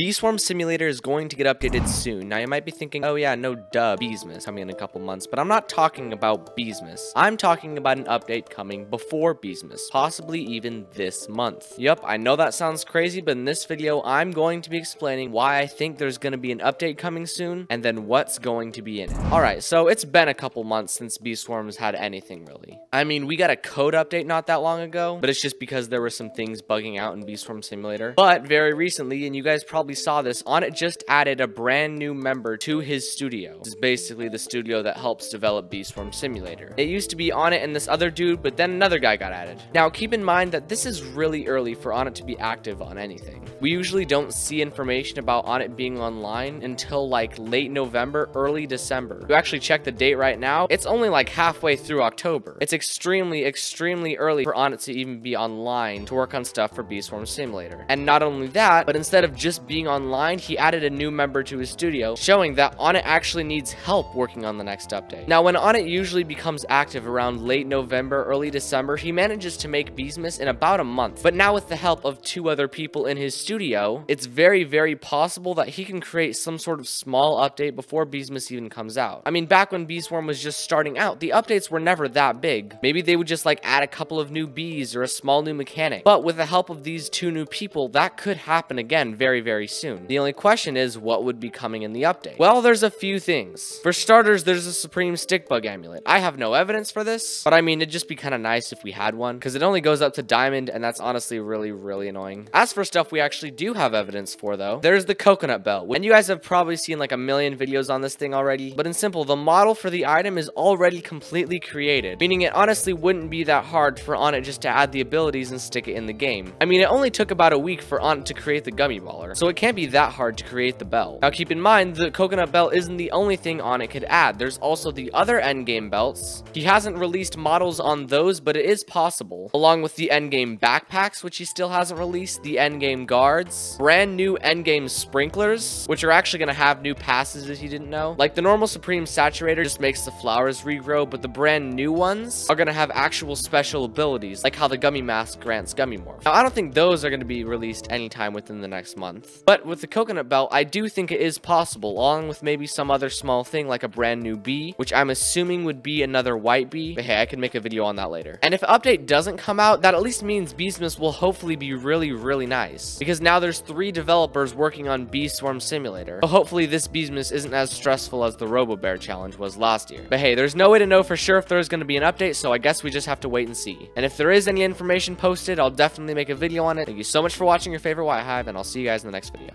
Bee Swarm Simulator is going to get updated soon. Now you might be thinking, oh yeah, no duh, Beesmas coming in a couple months, but I'm not talking about Beesmas. I'm talking about an update coming before Beesmas, possibly even this month. Yup, I know that sounds crazy, but in this video, I'm going to be explaining why I think there's going to be an update coming soon, and then what's going to be in it. Alright, so it's been a couple months since Bee Swarms had anything really. I mean, we got a code update not that long ago, but it's just because there were some things bugging out in Bee Swarm Simulator. But very recently, and you guys probably probably saw this, Onett just added a brand new member to his studio. This is basically the studio that helps develop Bee Swarm Simulator. It used to be Onett and this other dude, but then another guy got added. Now, keep in mind that this is really early for Onett to be active on anything. We usually don't see information about Onett being online until like late November, early December. You actually check the date right now, it's only like halfway through October. It's extremely, extremely early for Onett to even be online to work on stuff for Bee Swarm Simulator. And not only that, but instead of just being online, he added a new member to his studio, showing that Onett actually needs help working on the next update. Now, when Onett usually becomes active around late November, early December, he manages to make Beesmas in about a month. But now with the help of two other people in his studio, it's very, very possible that he can create some sort of small update before Beesmas even comes out. I mean, back when Beeswarm was just starting out, the updates were never that big. Maybe they would just like add a couple of new bees or a small new mechanic. But with the help of these two new people, that could happen again very, very soon. The only question is what would be coming in the update? Well, there's a few things. For starters, there's a Supreme Stick Bug Amulet. I have no evidence for this, but I mean, it'd just be kind of nice if we had one, because it only goes up to Diamond, and that's honestly really, really annoying. As for stuff we actually do have evidence for, though, there's the Coconut Belt, and you guys have probably seen like a million videos on this thing already, but in simple, the model for the item is already completely created, meaning it honestly wouldn't be that hard for Onett just to add the abilities and stick it in the game. I mean, it only took about a week for Onett to create the Gummy Baller, so it can't be that hard to create the belt. Now keep in mind, the coconut belt isn't the only thing Onett could add. There's also the other endgame belts. He hasn't released models on those, but it is possible. Along with the endgame backpacks, which he still hasn't released, the endgame guards, brand new endgame sprinklers, which are actually going to have new passes if you didn't know. Like the normal Supreme Saturator just makes the flowers regrow, but the brand new ones are going to have actual special abilities, like how the Gummy Mask grants Gummy Morph. Now, I don't think those are going to be released anytime within the next month. But with the coconut belt, I do think it is possible, along with maybe some other small thing like a brand new bee, which I'm assuming would be another white bee. But hey, I can make a video on that later. And if update doesn't come out, that at least means Beesmas will hopefully be really, really nice. Because now there's three developers working on Bee Swarm Simulator. But hopefully this Beesmas isn't as stressful as the Robo Bear challenge was last year. But hey, there's no way to know for sure if there's going to be an update, so I guess we just have to wait and see. And if there is any information posted, I'll definitely make a video on it. Thank you so much for watching your favorite White Hive, and I'll see you guys in the next video.